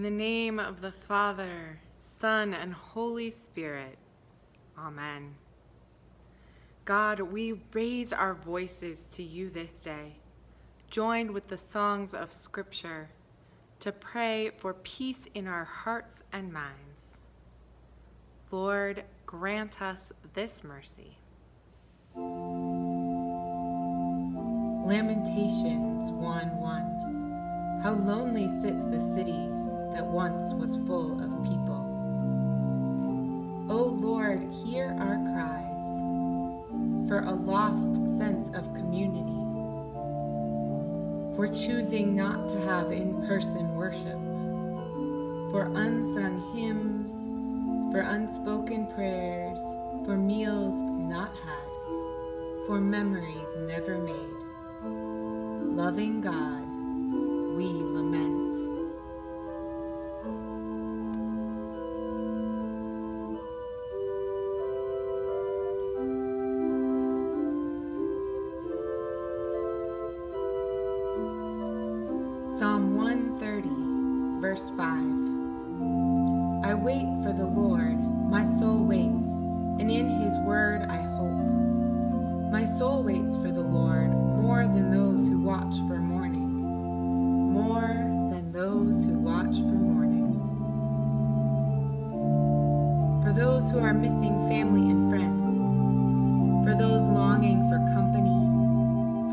In the name of the Father, Son, and Holy Spirit. Amen. God, we raise our voices to you this day, joined with the songs of Scripture, to pray for peace in our hearts and minds. Lord, grant us this mercy. Lamentations 1 1. How lonely sits the city that once was full of people. O Lord, hear our cries for a lost sense of community, for choosing not to have in person worship, for unsung hymns, for unspoken prayers, for meals not had, for memories never made. Loving God,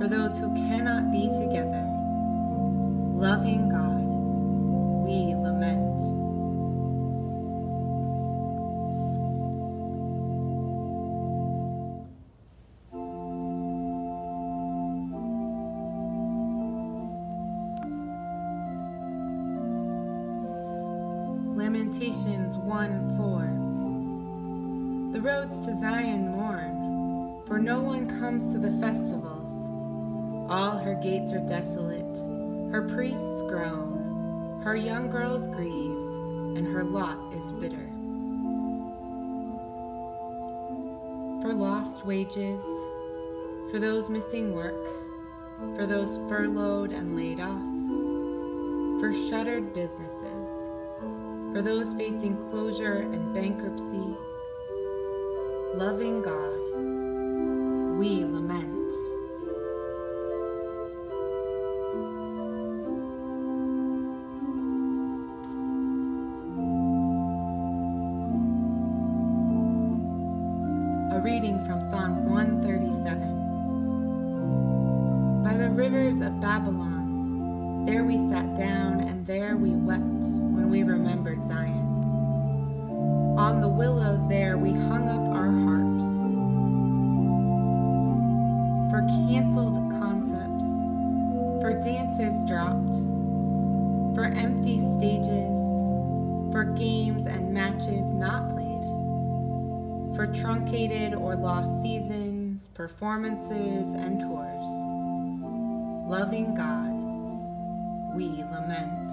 for those who cannot be together, loving God, we lament. Lamentations 1 4. The roads to Zion mourn, for no one comes to the festivals. All her gates are desolate, her priests groan, her young girls grieve, and her lot is bitter. For lost wages, for those missing work, for those furloughed and laid off, for shuttered businesses, for those facing closure and bankruptcy, loving God, we lament. Of Babylon, there we sat down and there we wept when we remembered Zion. On the willows there we hung up our harps. For canceled concepts, for dances dropped, for empty stages, for games and matches not played, for truncated or lost seasons, performances, and tours. Loving God, we lament.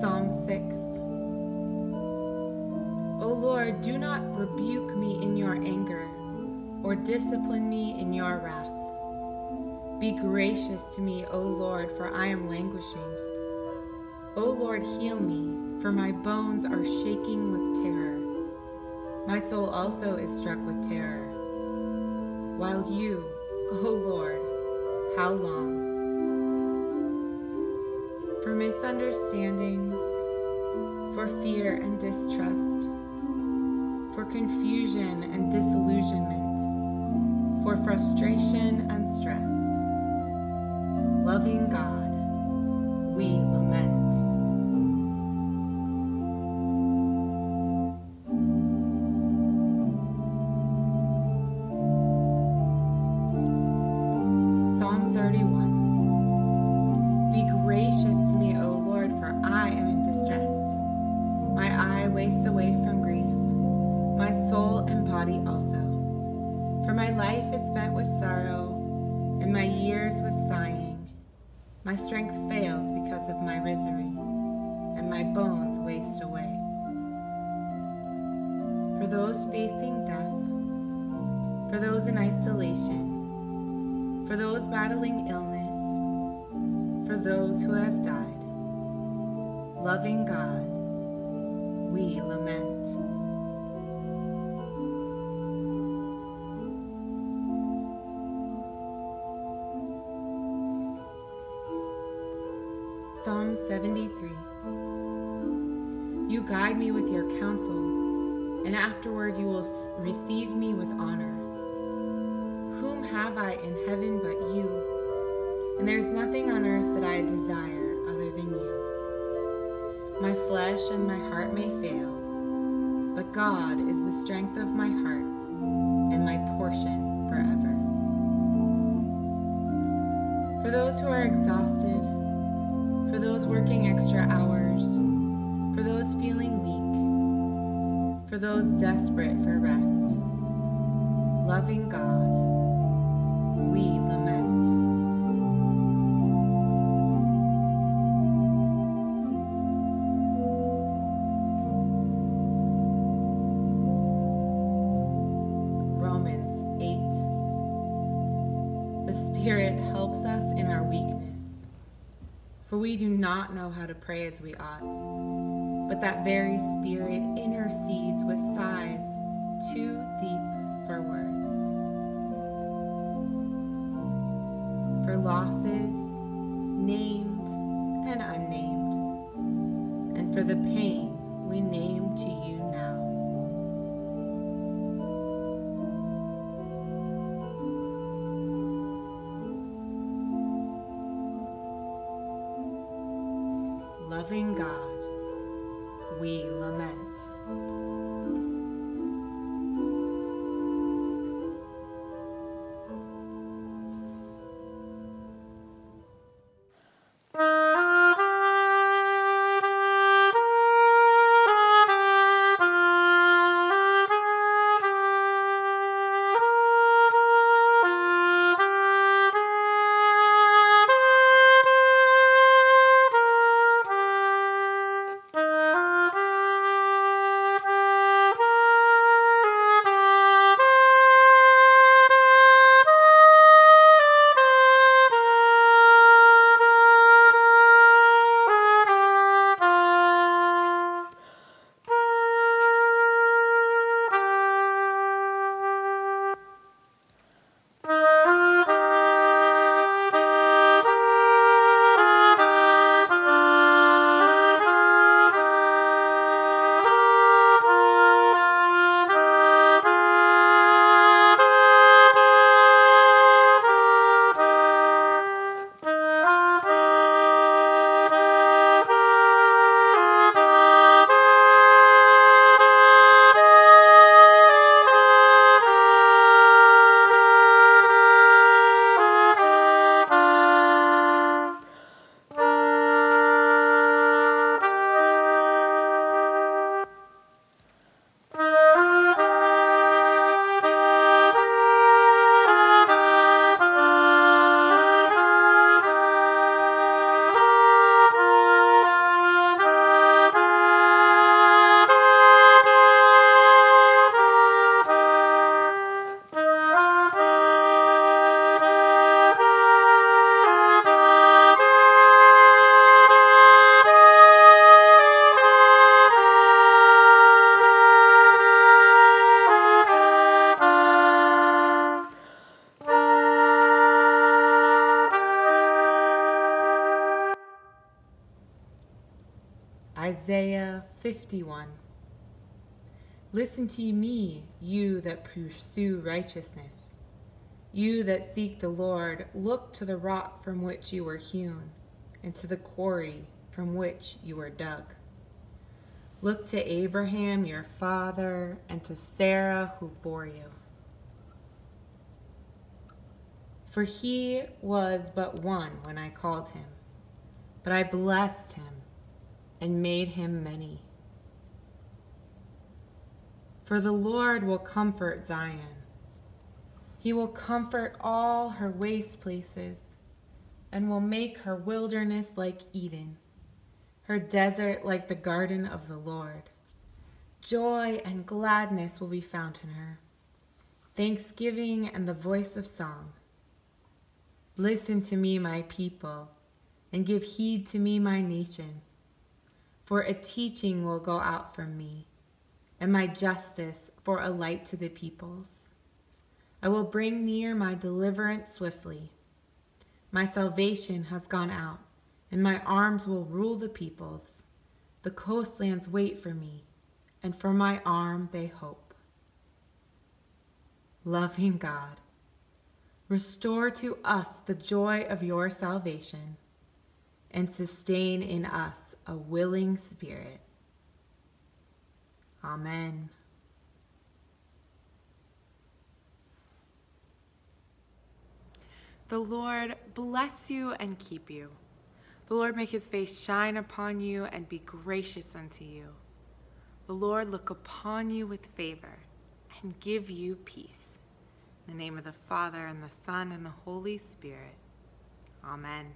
Psalm 6 O Lord, do not rebuke me in your anger, or discipline me in your wrath. Be gracious to me, O Lord, for I am languishing. O Lord, heal me, for my bones are shaking with terror. My soul also is struck with terror. While you, O Lord, how long? For misunderstandings, for fear and distrust, for confusion and disillusionment, for frustration and stress. Loving God, we lament. My strength fails because of my misery, and my bones waste away. for those facing death, for those in isolation, for those battling illness, for those who have died. Loving God, we lament. 73 You guide me with your counsel, and afterward you will receive me with honor. Whom have I in heaven but you? And there is nothing on earth that I desire other than you. My flesh and my heart may fail, but God is the strength of my heart and my portion forever. For those who are exhausted, for those working extra hours, for those feeling weak, for those desperate for rest. Loving God, we lament. Romans 8. The Spirit helps us in our weakness. For we do not know how to pray as we ought, but that very Spirit intercedes with sighs too deep for words. For losses, named and unnamed, and for the pain Isaiah 51. Listen to me, you that pursue righteousness. You that seek the Lord, look to the rock from which you were hewn, and to the quarry from which you were dug. Look to Abraham your father, and to Sarah who bore you. For he was but one when I called him, but I blessed him and made him many. For the Lord will comfort Zion. He will comfort all her waste places and will make her wilderness like Eden, her desert like the garden of the Lord. Joy and gladness will be found in her, thanksgiving and the voice of song. Listen to me, my people, and give heed to me, my nation. For a teaching will go out from me, and my justice for a light to the peoples. I will bring near my deliverance swiftly. My salvation has gone out, and my arms will rule the peoples. The coastlands wait for me, and for my arm they hope. Loving God, restore to us the joy of your salvation, and sustain in us a willing spirit. Amen. The Lord bless you and keep you. The Lord make his face shine upon you and be gracious unto you. The Lord look upon you with favor and give you peace. In the name of the Father, and the Son, and the Holy Spirit. Amen.